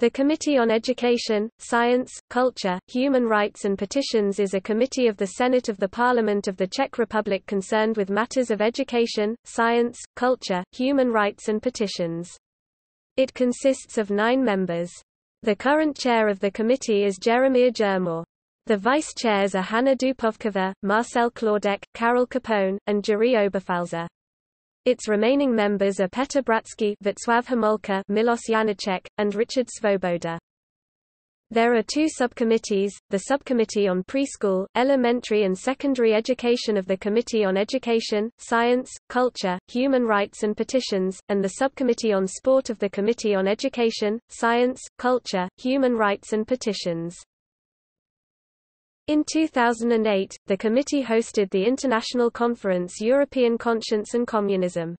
The Committee on Education, Science, Culture, Human Rights and Petitions is a committee of the Senate of the Parliament of the Czech Republic concerned with matters of education, science, culture, human rights and petitions. It consists of nine members. The current chair of the committee is Jaromír Jermář. The vice-chairs are Hana Doupovcová, Marcel Chládek, Karel Kapoun, and Jiří Oberfalzer. Its remaining members are Petr Bratský, Václav Homolka, Miloš Janeček, and Richard Svoboda. There are two subcommittees, the Subcommittee on Preschool, Elementary and Secondary Education of the Committee on Education, Science, Culture, Human Rights and Petitions, and the Subcommittee on Sport of the Committee on Education, Science, Culture, Human Rights and Petitions. In 2008, the committee hosted the international conference European Conscience and Communism.